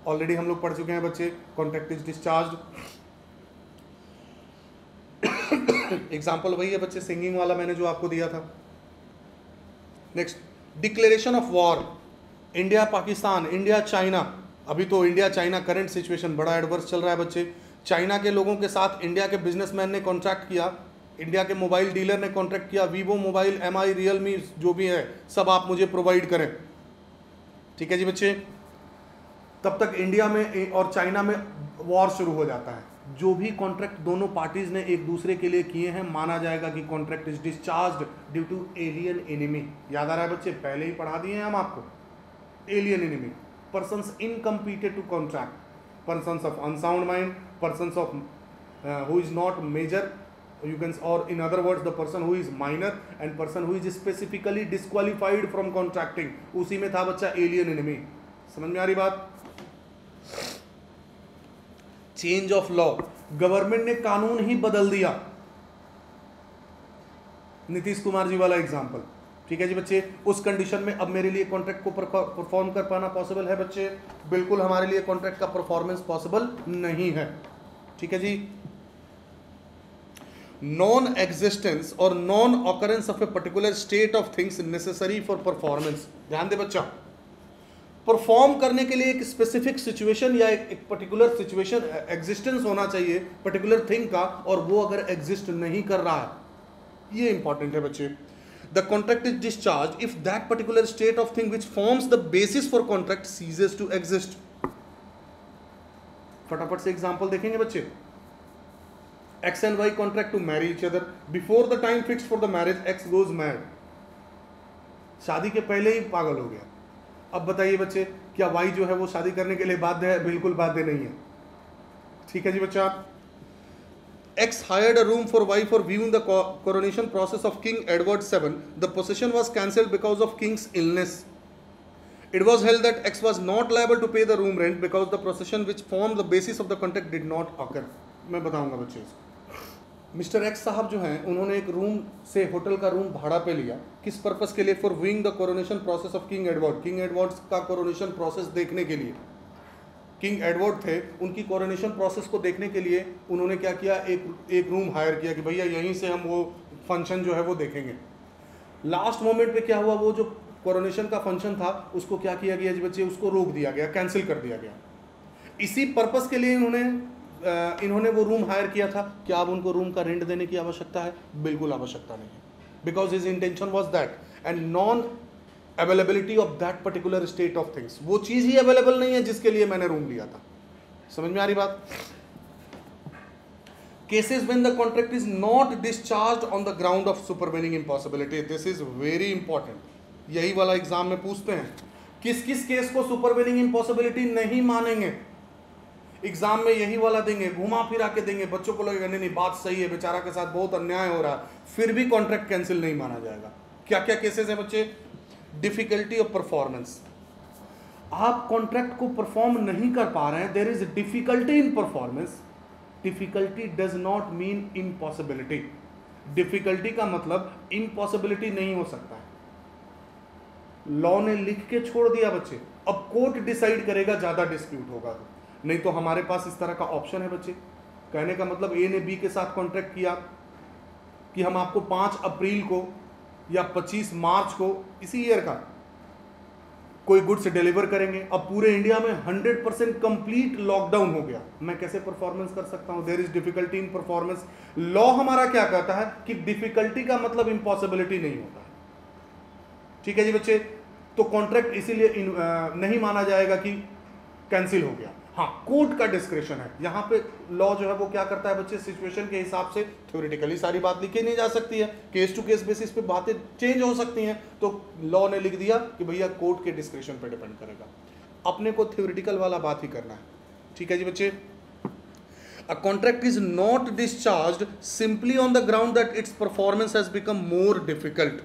ऑलरेडी हम लोग पढ़ चुके हैं बच्चे कॉन्ट्रैक्ट इज़ डिस्चार्ज एग्ज़ाम्पल वही है बच्चे सिंगिंग वाला मैंने जो आपको दिया था। Next declaration of war India Pakistan India China अभी तो इंडिया चाइना करंट सिचुएशन बड़ा एडवर्स चल रहा है बच्चे। चाइना के लोगों के साथ इंडिया के बिजनेसमैन ने कॉन्ट्रैक्ट किया। इंडिया के मोबाइल डीलर ने कॉन्ट्रैक्ट किया, Vivo mobile M I Realme जो भी है, सब आप मुझे प्रोवाइड करें। ठीक है जी बच्चे? तब तक इंडिया में और चाइना में वॉर शुरू हो जाता है। जो भी कॉन्ट्रैक्ट दोनों पार्टीज़ ने एक दूसरे के लिए किए हैं, माना जाएगा कि contract is discharge due to alien enemy याद आ रहा है बच्चे? पहले ही पढ़ा दिए हैं हम आपको। Alien enemy person incompetent to contract person of unsound mind person of who is not major you can, or in other words, the person who is minor and person who is specifically disqualified from contracting. उसी में था बच्चा alien enemy. समझ में आ रही बात? Change of law government ने कानून ही बदल दिया. नीतीश कुमार जी वाला एग्जांपल ठीक है जी बच्चे? उस कंडीशन में अब मेरे लिए कॉन्ट्रैक्ट को परफॉर्म कर पाना पॉसिबल है बच्चे? बिल्कुल हमारे लिए कॉन्ट्रैक्ट का परफॉर्मेंस पॉसिबल नहीं है. ठीक है जी? Non-existence or non-occurrence of a particular state of things necessary for performance. ध्यान दे बच्चा। परफॉर्म करने के लिए एक स्पेसिफिक सिचुएशन या एक, एक पर्टिकुलर सिचुएशन एग्जिस्टेंस होना चाहिए पर्टिकुलर थिंग का और वो अगर एग्जिस्ट नहीं कर रहा है। ये इंपॉर्टेंट है बच्चे। The contract is discharge if that particular state of thing which forms the basis for contract ceases to exist फटाफट से एग्ज़ाम्पल देखेंगे बच्चे। X and Y contract to marry each other. Before the time fixed for the marriage, X goes mad. शादी के पहले ही पागल हो गया अब बताइए बच्चे क्या वाई जो है वो शादी करने के लिए बाध्य है बिल्कुल बाध्य नहीं है ठीक है जी बच्चा X hired a room for Y for viewing the coronation process of King Edward VII. The possession was cancelled because of King's illness. It was held that X was not liable to pay the room rent because the procession which formed the basis of the contract did not occur. मैं बताऊँगा बच्चे इसको mister x साहब जो हैं, उन्होंने एक room से होटल का रूम भाड़ा पे लिया। किस पर्पस के लिए? For viewing the coronation process of King Edward King Edward का कोरोनेशन प्रोसेस देखने के लिए। किंग एडवर्ड थे, उनकी कोरोनेशन प्रोसेस को देखने के लिए उन्होंने क्या किया? एक एक रूम हायर किया कि भैया, यहीं से हम वो फ़ंक्शन जो है वो देखेंगे। लास्ट मोमेंट पे क्या हुआ? वो जो कोरोनेशन का फ़ंक्शन था, उसको क्या किया गया जी बच्चे? उसको रोक दिया गया कैंसिल कर दिया गया। इसी पर्पस के लिए इन्होंने इन्होंने वो रूम हायर किया था क्या अब उनको रूम का रेंट देने की आवश्यकता है? बिल्कुल आवश्यकता नहीं है। Because his intention was that and non availability of that particular state of things वो चीज़ ही अवेलेबल नहीं है जिसके लिए मैंने रूम लिया था। समझ में आ रही बात? Cases when the contract is not discharged on the ground of supervening impossibility. This is very important. यही वाला एग्ज़ाम में पूछते हैं। किस किस केस को सुपरवेनिंग इम्पॉसिबिलिटी नहीं मानेंगे? एग्ज़ाम में यही वाला देंगे घुमा फिरा के देंगे। बच्चों को लगेगा, नहीं नहीं, बात सही है, बेचारा के साथ बहुत अन्याय हो रहा है। फिर भी कॉन्ट्रैक्ट कैंसिल नहीं माना जाएगा। क्या क्या केसेस हैं बच्चे? डिफिकल्टी ऑफ़ परफॉर्मेंस आप कॉन्ट्रैक्ट को परफॉर्म नहीं कर पा रहे हैं there is difficulty in performance difficulty does not mean impossibility difficulty का मतलब इम्पॉसिबिलिटी नहीं हो सकता है। लॉ ने लिख के छोड़ दिया बच्चे। अब कोर्ट डिसाइड करेगा, ज़्यादा डिस्प्यूट होगा तो। नहीं तो हमारे पास इस तरह का ऑप्शन है बच्चे। कहने का मतलब ए ने बी के साथ कॉन्ट्रैक्ट किया कि हम आपको पाँच अप्रैल को या पच्चीस मार्च को इसी ईयर का कोई गुड्स डिलीवर करेंगे। अब पूरे इंडिया में 100 परसेंट कंप्लीट लॉकडाउन हो गया। मैं कैसे परफॉर्मेंस कर सकता हूँ? There is difficulty in performance law हमारा क्या कहता है कि डिफिकल्टी का मतलब इंपॉसिबिलिटी नहीं होता है। ठीक है जी बच्चे? तो कॉन्ट्रैक्ट इसीलिए नहीं माना जाएगा कि कैंसिल हो गया। हाँ कोर्ट का डिस्क्रिप्शन है। यहाँ पे लॉ जो है वो क्या करता है बच्चे? सिचुएशन के हिसाब से थ्योरेटिकली सारी बात लिखी नहीं जा सकती है। केस टू केस बेसिस पे बातें चेंज हो सकती हैं। तो लॉ ने लिख दिया कि भैया कोर्ट के डिस्क्रिप्शन पे डिपेंड करेगा। अपने को थ्योरेटिकल वाला बात ही करना है। ठीक है जी बच्चे? A contract is not discharge simply on the ground that its performance has become more difficult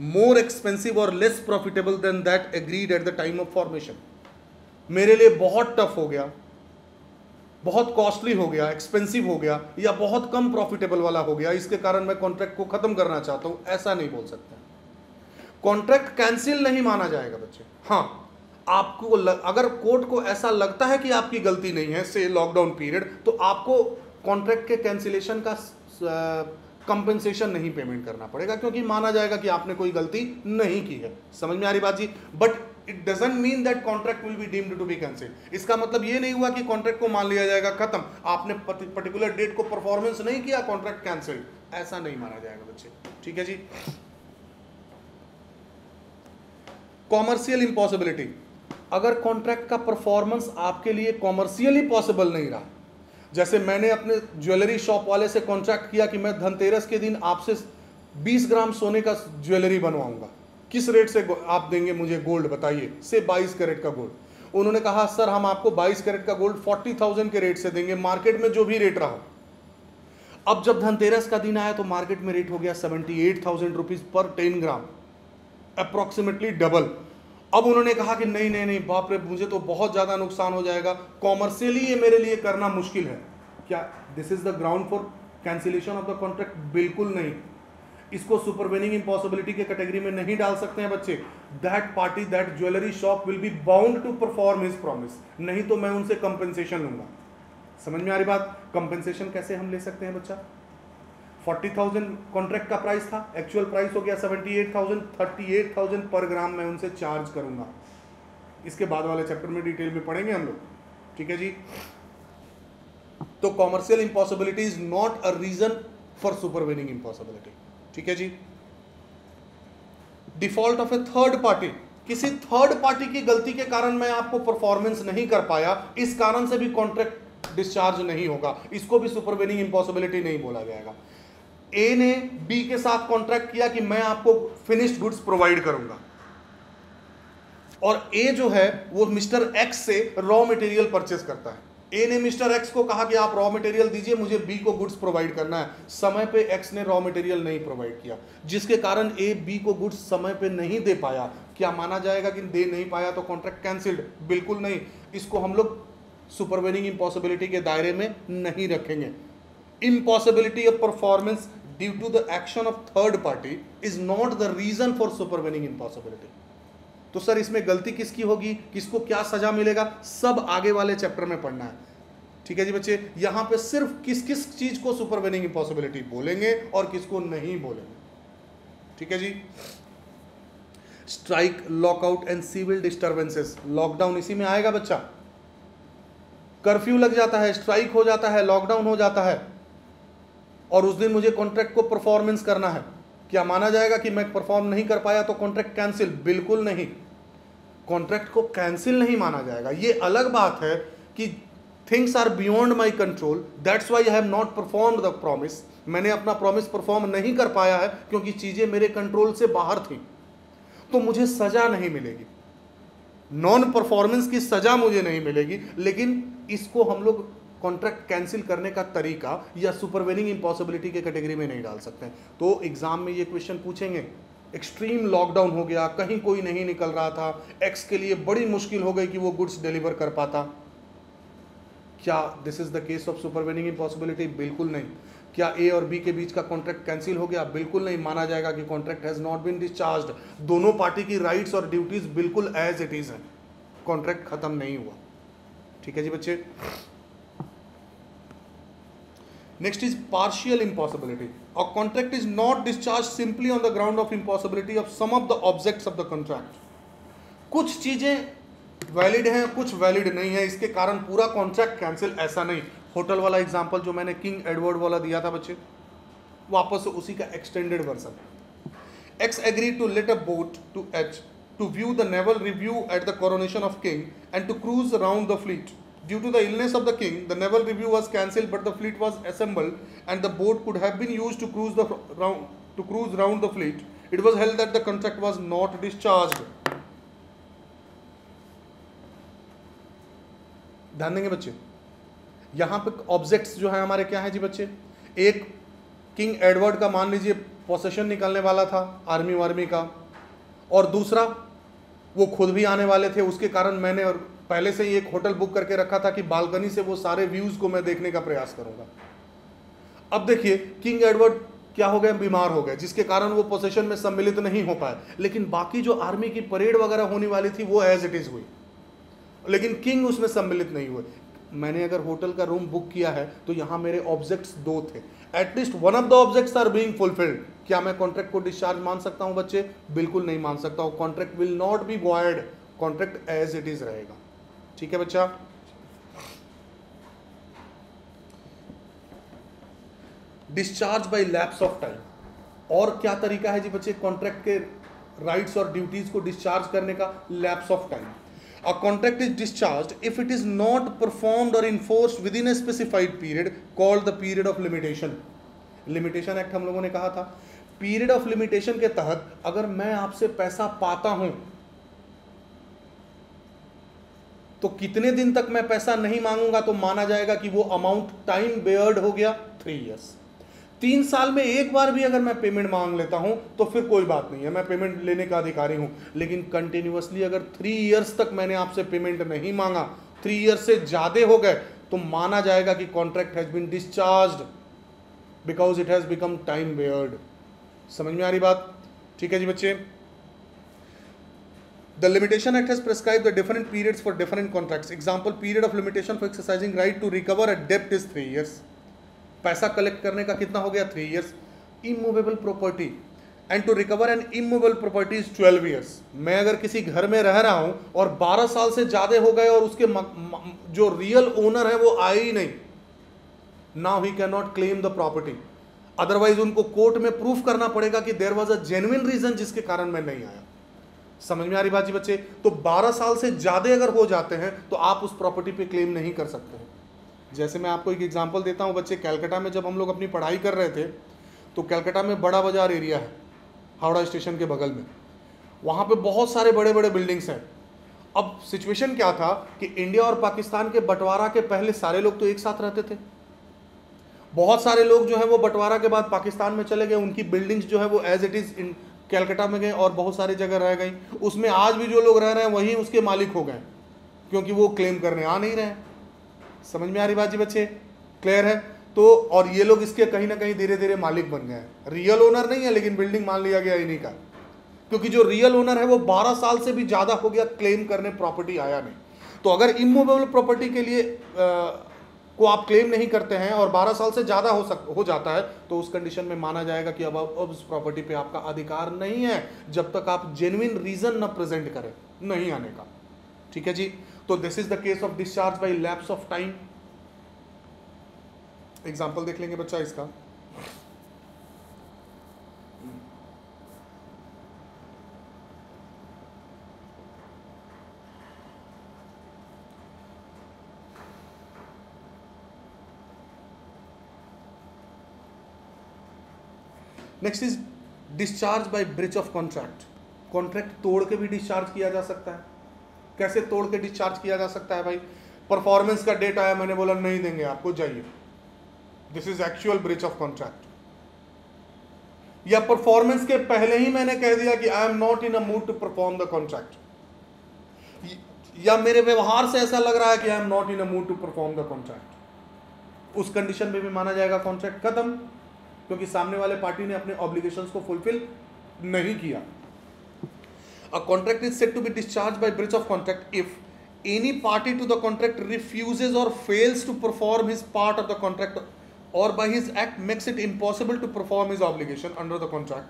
more expensive और less profitable than that agreed at the time of formation मेरे लिए बहुत टफ हो गया बहुत कॉस्टली हो गया एक्सपेंसिव हो गया या बहुत कम प्रॉफिटेबल वाला हो गया। इसके कारण मैं कॉन्ट्रैक्ट को खत्म करना चाहता हूँ ऐसा नहीं बोल सकते। कॉन्ट्रैक्ट कैंसिल नहीं माना जाएगा बच्चे। हाँ आपको लग, अगर कोर्ट को ऐसा लगता है कि आपकी गलती नहीं है से लॉकडाउन पीरियड तो आपको कॉन्ट्रैक्ट के कैंसिलेशन का कंपेंसेशन नहीं पेमेंट करना पड़ेगा, क्योंकि माना जाएगा कि आपने कोई गलती नहीं की है। समझ में आ रही बात जी? But it doesn't mean that contract will be deemed to be cancel इसका मतलब ये नहीं हुआ कि कॉन्ट्रैक्ट को मान लिया जाएगा, खत्म। आपने पर्टिकुलर डेट को परफॉर्मेंस नहीं किया कॉन्ट्रैक्ट कैंसिल ऐसा नहीं माना जाएगा बच्चे। ठीक है जी? कॉमर्शियल इंपॉसिबिलिटी अगर कॉन्ट्रैक्ट का परफॉर्मेंस आपके लिए कॉमर्शियली पॉसिबल नहीं रहा जैसे मैंने अपने ज्वेलरी शॉप वाले से कॉन्ट्रैक्ट किया कि मैं धनतेरस के दिन आपसे 20 ग्राम सोने का ज्वेलरी बनवाऊँगा। किस रेट से आप देंगे मुझे गोल्ड बताइए? से 22 कैरेट का गोल्ड उन्होंने कहा सर हम आपको 22 कैरेट का गोल्ड 40,000 के रेट से देंगे। मार्केट में जो भी रेट रहा। अब जब धनतेरस का दिन आया तो मार्केट में रेट हो गया seventy eight thousand rupees per ten gram approximately double अब उन्होंने कहा कि नहीं नहीं नहीं, बाप रे, मुझे तो बहुत ज़्यादा नुकसान हो जाएगा। कॉमर्शियली ये मेरे लिए करना मुश्किल है। क्या this is the ground for cancellation of the contract बिल्कुल नहीं। इसको सुपरवेनिंग इम्पॉसिबिलिटी के कैटेगरी में नहीं डाल सकते हैं बच्चे। That party that jewellery shop will be bound to perform his promise नहीं तो मैं उनसे कंपेंसेशन लूँगा। समझ में आ रही बात? कंपेंसेशन कैसे हम ले सकते हैं बच्चा? फोर्टी थाउज़ेंड कॉन्ट्रैक्ट का प्राइस था एक्चुअल प्राइस हो गया seventy eight thousand, thirty eight thousand per gram मैं उनसे चार्ज करूँगा। इसके बाद वाले चैप्टर में डिटेल में पढ़ेंगे हम लोग, ठीक है जी? तो commercial impossibility is not a reason for supervening impossibility ठीक है जी? Default of a third party किसी थर्ड पार्टी की गलती के कारण मैं आपको परफॉर्मेंस नहीं कर पाया, इस कारण से भी कॉन्ट्रैक्ट डिस्चार्ज नहीं होगा, इसको भी सुपरवेनिंग इंपॉसिबिलिटी नहीं बोला जाएगा। ए ने बी के साथ कॉन्ट्रैक्ट किया कि मैं आपको फिनिश्ड गुड्स प्रोवाइड करूँगा। और ए जो है, वो मिस्टर एक्स से रॉ मटेरियल परचेस करता है। ए ने मिस्टर एक्स को कहा कि आप रॉ मटेरियल दीजिए, मुझे बी को गुड्स प्रोवाइड करना है। समय पे एक्स ने रॉ मटेरियल नहीं प्रोवाइड किया, जिसके कारण ए बी को गुड्स समय पे नहीं दे पाया। क्या माना जाएगा कि दे नहीं पाया तो कॉन्ट्रैक्ट कैंसिल्ड बिल्कुल नहीं। इसको हम लोग सुपरवेनिंग इम्पॉसिबिलिटी के दायरे में नहीं रखेंगे। Impossibility of performance due to the action of third party is not the reason for supervening impossibility तो सर, इसमें गलती किसकी होगी? किसको क्या सजा मिलेगा? सब आगे वाले चैप्टर में पढ़ना है। ठीक है जी बच्चे? यहाँ पे सिर्फ़ किस किस चीज़ को सुपरवेनिंग इम्पॉसिबिलिटी बोलेंगे और किसको नहीं बोलेंगे। ठीक है जी? Strike lockout and civil disturbances lockdown इसी में आएगा बच्चा। कर्फ्यू लग जाता है स्ट्राइक हो जाता है लॉकडाउन हो जाता है। और उस दिन मुझे कॉन्ट्रैक्ट को परफॉर्मेंस करना है। क्या माना जाएगा कि मैं परफॉर्म नहीं कर पाया तो कॉन्ट्रैक्ट कैंसिल बिल्कुल नहीं। कॉन्ट्रैक्ट को कैंसिल नहीं माना जाएगा। ये अलग बात है कि things are beyond my control that's why I have not perform the promise मैंने अपना प्रॉमिस परफॉर्म नहीं कर पाया है क्योंकि चीज़ें मेरे कंट्रोल से बाहर थी। तो मुझे सजा नहीं मिलेगी। नॉन परफॉर्मेंस की सजा मुझे नहीं मिलेगी। लेकिन इसको हम लोग कॉन्ट्रैक्ट कैंसिल करने का तरीका या सुपरवेनिंग इम्पॉसिबिलिटी के कैटेगरी में नहीं डाल सकते। तो एग्ज़ाम में ये क्वेश्चन पूछेंगे। एक्सट्रीम लॉकडाउन हो गया, कहीं कोई नहीं निकल रहा था। एक्स के लिए बड़ी मुश्किल हो गई कि वो गुड्स डिलीवर कर पाता। क्या this is the case of supervening impossibility बिल्कुल नहीं। क्या ए और बी के बीच का कॉन्ट्रैक्ट कैंसिल हो गया? बिल्कुल नहीं। माना जाएगा कि contract has not been discharge दोनों पार्टी की राइट्स और ड्यूटीज़ बिल्कुल एज इट इज़ है। कॉन्ट्रैक्ट खत्म नहीं हुआ। ठीक है जी बच्चे? Next is partial impossibility. A contract is not discharged simply on the ground of impossibility of some of the objects of the contract. कुछ चीज़ें वैलिड हैं, कुछ वैलिड नहीं है, इसके कारण पूरा कॉन्ट्रैक्ट कैंसिल ऐसा नहीं होटल वाला एग्ज़ाम्पल जो मैंने किंग एडवर्ड वाला दिया था बच्चे, वापस उसी का extended version X agree to let a boat to H to view the naval review at the coronation of king and to cruise around the fleet Due to the illness of the king, the naval review was cancelled, but the fleet was assembled, and the boat could have been used to cruise the round to cruise round the fleet. It was held that the contract was not discharged. ध्यान देंगे बच्चे यहाँ पे objects जो है हमारे क्या है जी बच्चे एक किंग एडवर्ड का मान लीजिए पोसेशन निकलने वाला था आर्मी वार्मी का और दूसरा वो खुद भी आने वाले थे उसके कारण मैंने और पहले से ही एक होटल बुक करके रखा था कि बालकनी से वो सारे व्यूज़ को मैं देखने का प्रयास करूँगा। अब देखिए, किंग एडवर्ड क्या हो गए? बीमार हो गए, जिसके कारण वो पोसेशन में सम्मिलित नहीं हो पाए। लेकिन बाकी जो आर्मी की परेड वगैरह होने वाली थी, वो एज इट इज़ हुई। लेकिन किंग उसमें सम्मिलित नहीं हुए। मैंने अगर होटल का रूम बुक किया है तो यहाँ मेरे ऑब्जेक्ट्स दो थे। At least one of the objects are being fulfilled क्या मैं कॉन्ट्रैक्ट को डिस्चार्ज मान सकता हूँ, बच्चे? बिल्कुल नहीं मान सकता हूँ। Contract will not be void contract as it is रहेगा। ठीक है बच्चा? Discharge by lapse of time और क्या तरीका है जी बच्चे कॉन्ट्रैक्ट के राइट्स और ड्यूटीज़ को डिस्चार्ज करने का? Lapse of time a contract is discharge if it is not performed और enforced within a specified period called the period of limitation limitation act हम लोगों ने कहा था। पीरियड ऑफ़ लिमिटेशन के तहत अगर मैं आपसे पैसा पाता हूँ तो कितने दिन तक मैं पैसा नहीं मांगूँगा तो माना जाएगा कि वो अमाउंट टाइम बेयर्ड हो गया थ्री ईयर्स तीन साल में एक बार भी अगर मैं पेमेंट मांग लेता हूँ तो फिर कोई बात नहीं है। मैं पेमेंट लेने का अधिकारी हूँ। लेकिन कंटिन्यूसली अगर थ्री ईयर्स तक मैंने आपसे पेमेंट नहीं मांगा थ्री ईयर्स से ज़्यादा हो गए तो माना जाएगा कि contract has been discharge because it has become time barred समझ में आ रही बात? ठीक है जी बच्चे? The Limitation Act has prescribed the different periods for different contracts. Example, period of limitation for exercising right to recover a debt is three years. पैसा कलेक्ट करने का कितना हो गया? Three years immovable property and to recover an immovable property is twelve years मैं अगर किसी घर में रह रहा हूँ और बारह साल से ज़्यादा हो गए और उसके म, म, जो रियल ओनर है वो आए ही नहीं। Now he can not claim the property otherwise उनको कोर्ट में प्रूफ करना पड़ेगा कि there was a genuine reason जिसके कारण मैं नहीं आया। समझ में आ रही बात जी बच्चे? तो 12 साल से ज़्यादा अगर हो जाते हैं तो आप उस प्रॉपर्टी पे क्लेम नहीं कर सकते हैं। जैसे मैं आपको एक एग्जांपल देता हूँ बच्चे, कैलकाटा में जब हम लोग अपनी पढ़ाई कर रहे थे तो कैलकाटा में बड़ा बाज़ार एरिया है, हावड़ा स्टेशन के बगल में। वहाँ पर बहुत सारे बड़े बड़े बिल्डिंग्स हैं। अब सिचुएशन क्या था कि इंडिया और पाकिस्तान के बंटवारा के पहले सारे लोग तो एक साथ रहते थे। बहुत सारे लोग जो है वो बंटवारा के बाद पाकिस्तान में चले गए, उनकी बिल्डिंग्स जो है वो एज इट इज़ कैलकाटा में गए और बहुत सारी जगह रह गई। उसमें आज भी जो लोग रह रहे हैं, वही उसके मालिक हो गए। क्योंकि वो क्लेम करने आ नहीं रहे। समझ में आ रही बात जी बच्चे? क्लियर है? तो और ये लोग इसके कहीं ना कहीं धीरे धीरे मालिक बन गए रियल ओनर नहीं है, लेकिन बिल्डिंग मान लिया गया इन्हीं का। क्योंकि जो रियल ओनर है, वो 12 साल से भी ज़्यादा हो गया क्लेम करने प्रॉपर्टी आया नहीं। तो अगर इमूवेबल प्रॉपर्टी के लिए को आप क्लेम नहीं करते हैं और 12 साल से ज़्यादा हो सक, हो जाता है तो उस कंडीशन में माना जाएगा कि अब अब उस प्रॉपर्टी पे आपका अधिकार नहीं है, जब तक आप जेन्यन रीजन ना प्रेजेंट करें, नहीं आने का। ठीक है जी? तो this is the case of discharge by lapse of time example देख लेंगे बच्चा इसका। Next is discharge by breach of contract contract तोड़ के भी डिस्चार्ज किया जा सकता है। कैसे तोड़ के डिस्चार्ज किया जा सकता है भाई? परफॉर्मेंस का डेट आया मैंने बोला नहीं देंगे आपको, जाइए। This is actual breach of contract या परफॉर्मेंस के पहले ही मैंने कह दिया कि I am not in a mood to perform the contract या मेरे व्यवहार से ऐसा लग रहा है कि I am not in a mood to perform the contract उस कंडीशन में भी माना जाएगा कॉन्ट्रैक्ट खत्म। क्योंकि सामने वाले पार्टी ने अपने ऑब्लिगेशन को फुलफिल नहीं किया। A contract is said to be discharge by breach of contract if any party to the contract refuses और fails to perform his part of the contract और by his act makes it impossible to perform his obligation under the contract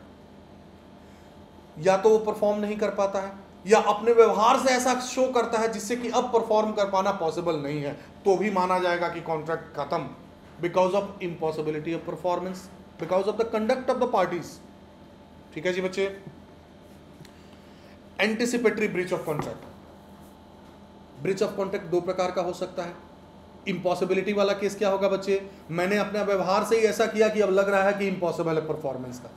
या तो वो perform नहीं कर पाता है, या अपने व्यवहार से ऐसा शो करता है जिससे कि अब परफॉर्म कर पाना पॉसिबल नहीं है तो भी माना जाएगा कि कॉन्ट्रैक्ट खत्म because of impossibility of performance because of the conduct of the parties ठीक है जी बच्चे? Anticipatory breach of contract breach of contract दो प्रकार का हो सकता है। इम्पॉसिबिलिटी वाला केस क्या होगा बच्चे? मैंने अपने व्यवहार से ही ऐसा किया कि अब लग रहा है कि इम्पॉसिबल है परफॉर्मेंस का।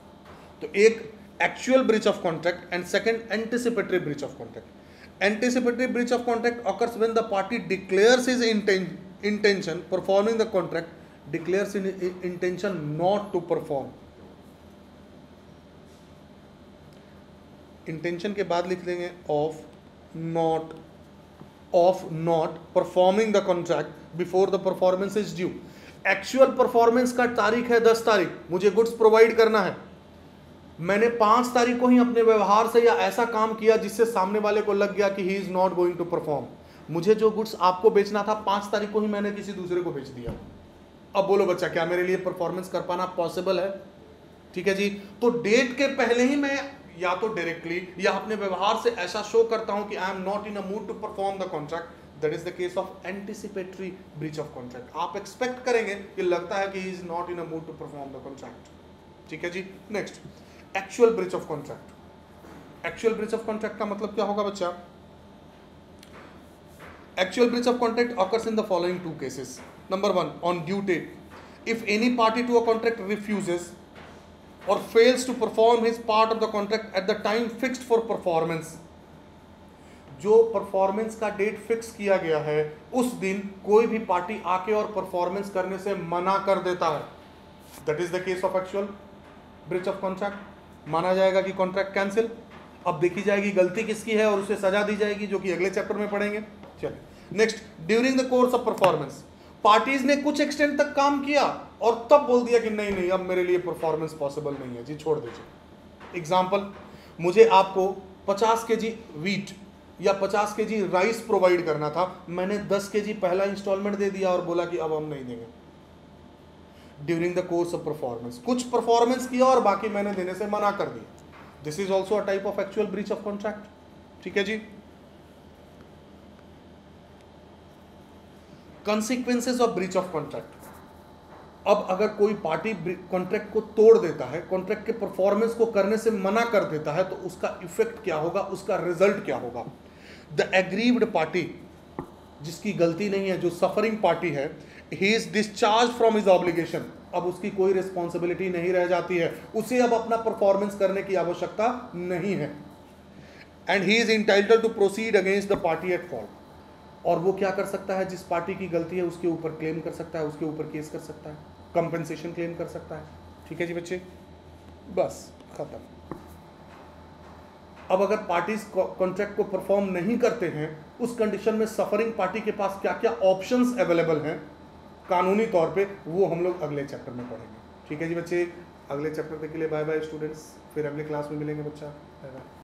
तो एक actual breach of contract and second anticipatory breach of contract anticipatory breach of contract occurs when party declares his inten, intention performing the contract declares in intention not to perform. Intention के बाद लिख देंगे of not of not performing the contract before the performance is due actual performance का तारीख है दस तारीख। मुझे गुड्स प्रोवाइड करना है। मैंने पाँच तारीख को ही अपने व्यवहार से या ऐसा काम किया जिससे सामने वाले को लग गया कि he is not going to perform मुझे जो गुड्स आपको बेचना था, पाँच तारीख को ही मैंने किसी दूसरे को बेच दिया। अब बोलो बच्चा, क्या मेरे लिए परफॉर्मेंस कर पाना पॉसिबल है? ठीक है जी? तो डेट के पहले ही मैं या तो डायरेक्टली या अपने व्यवहार से ऐसा शो करता हूँ कि I am not in a mood to perform the contract that is the case of anticipatory breach of contract आप एक्सपेक्ट करेंगे कि लगता है कि is not in a mood to perform the contract ठीक है जी? Next actual breach of contract actual breach of contract का मतलब क्या होगा बच्चा? Actual breach of contract occurs in the following two cases Number one, on due date, if any party to a contract refuses or fails to perform his part of the contract at the time fixed for performance, जो performance का date fix किया गया है उस दिन कोई भी party आके और परफॉर्मेंस करने से मना कर देता है। That is the case of actual breach of contract माना जाएगा कि कॉन्ट्रैक्ट कैंसिल अब देखी जाएगी गलती किसकी है और उसे सजा दी जाएगी जो कि अगले चैप्टर में पढ़ेंगे। चलिए next during the course of performance parties ने कुछ एक्सटेंड तक काम किया और तब बोल दिया कि नहीं नहीं, अब मेरे लिए परफॉर्मेंस पॉसिबल नहीं है। जी, छोड़ दीजिए। एग्ज़ाम्पल मुझे आपको 50 के जी वीट या 50 के जी राइस प्रोवाइड करना था। मैंने 10 के जी पहला इंस्टॉलमेंट दे दिया और बोला कि अब हम नहीं देंगे। During the course of performance कुछ परफॉर्मेंस किया और बाकी मैंने देने से मना कर दिया। This is also a type of actual breach of contract ठीक है जी? Consequences of breach of contract अब अगर कोई पार्टी कॉन्ट्रैक्ट को तोड़ देता है कॉन्ट्रैक्ट के परफॉर्मेंस को करने से मना कर देता है तो उसका इफ़ेक्ट क्या होगा? उसका रिज़ल्ट क्या होगा? द एग्रीव्ड पार्टी जिसकी गलती नहीं है, जो सफरिंग पार्टी है he is discharge from his obligation अब उसकी कोई रिस्पॉन्सिबिलिटी नहीं रह जाती है। उसे अब अपना परफॉर्मेंस करने की आवश्यकता नहीं है। And he is entitled to proceed against the party at fault और वो क्या कर सकता है? जिस पार्टी की गलती है, उसके ऊपर क्लेम कर सकता है, उसके ऊपर केस कर सकता है। कंपनसेशन क्लेम कर सकता है। ठीक है जी बच्चे? बस, खत्म। अब अगर पार्टीज़ कॉन्ट्रैक्ट को परफॉर्म नहीं करते हैं, उस कंडीशन में सफरिंग पार्टी के पास क्या क्या ऑप्शंस अवेलेबल हैं? कानूनी तौर पे वो हम लोग अगले चैप्टर में पढ़ेंगे। ठीक है जी बच्चे? अगले चैप्टर के लिए बाय बाय स्टूडेंट्स फिर अगले क्लास में मिलेंगे बच्चा। Bye bye